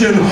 introduction.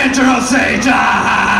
San Jose.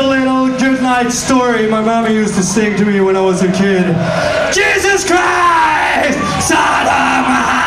a little goodnight story my mommy used to sing to me when I was a kid. Jesus Christ, Sodom!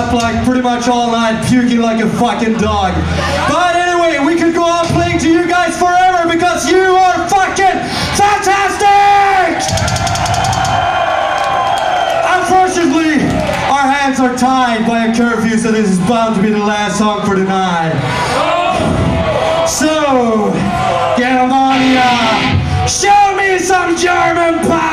Up like pretty much all night, puking like a fucking dog. But anyway, we could go on playing to you guys forever because you are fucking fantastic! Unfortunately, our hands are tied by a curfew, so this is bound to be the last song for the night. So, Germania, show me some German power!